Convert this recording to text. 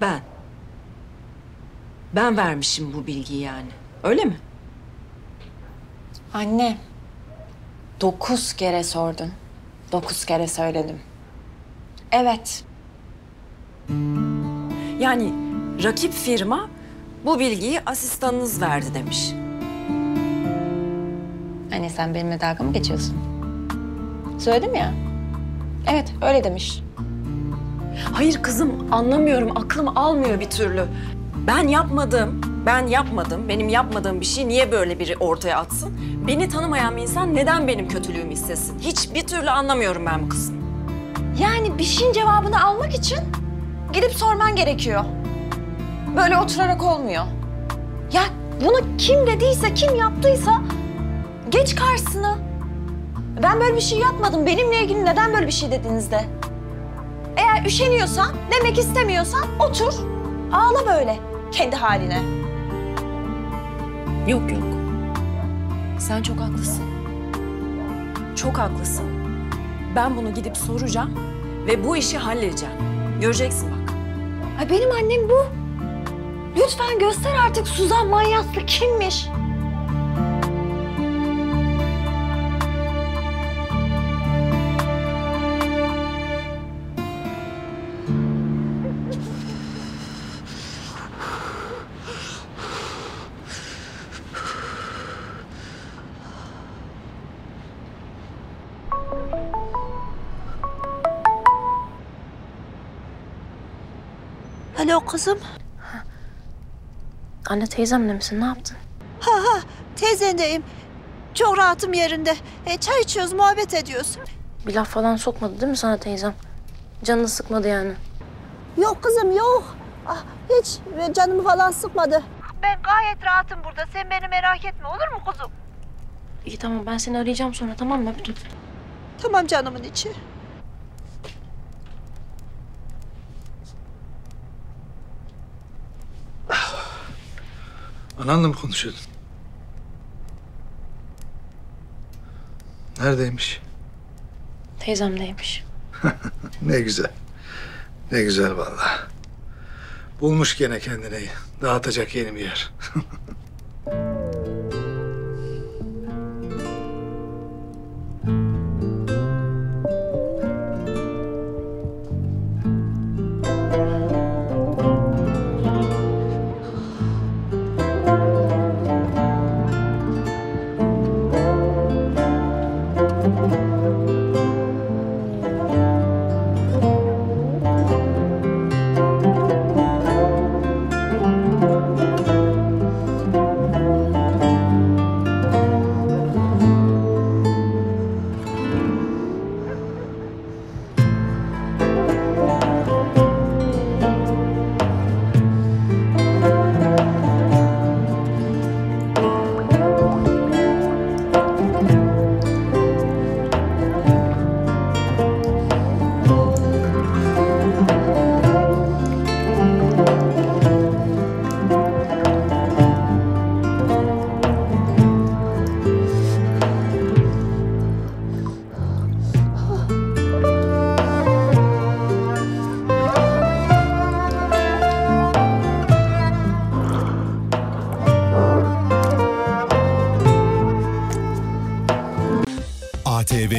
Ben. Ben vermişim bu bilgiyi yani. Öyle mi? Anne. Dokuz kere sordun. Dokuz kere söyledim. Evet. Yani rakip firma bu bilgiyi asistanınız verdi demiş. Anne sen benimle dalga mı geçiyorsun? Söyledim ya. Evet öyle demiş. Hayır kızım anlamıyorum. Aklım almıyor bir türlü. Ben yapmadım. Ben yapmadım. Benim yapmadığım bir şey niye böyle biri ortaya atsın? Beni tanımayan bir insan neden benim kötülüğümü istesin? Hiç bir türlü anlamıyorum ben bu kızım. Yani bir şeyin cevabını almak için gidip sorman gerekiyor. Böyle oturarak olmuyor. Ya bunu kim dediyse, kim yaptıysa geç karşısına. Ben böyle bir şey yapmadım. Benimle ilgili neden böyle bir şey dediniz de? Eğer üşeniyorsan, demek istemiyorsan otur. Ağla böyle kendi haline. Yok yok. Sen çok haklısın. Çok haklısın. Ben bunu gidip soracağım ve bu işi halledeceğim. Göreceksin bak. Ay benim annem bu. Lütfen göster artık Suzan Manyaslı kimmiş? Alo kızım. Anne teyzemle misin? Ne yaptın? Ha ha teyzendeyim. Çok rahatım yerinde. E, çay içiyoruz, muhabbet ediyoruz. Bir laf falan sokmadı değil mi sana teyzem? Canını sıkmadı yani. Yok kızım yok. Ah, hiç e, canımı falan sıkmadı. Ben gayet rahatım burada. Sen beni merak etme olur mu kuzum? İyi tamam ben seni arayacağım sonra tamam mı? Öptüm. Tamam canımın içi. Ananla mı konuşuyordun? Neredeymiş? Teyzemdeymiş. Ne güzel. Ne güzel vallahi. Bulmuş gene kendine dağıtacak yeni bir yer. Música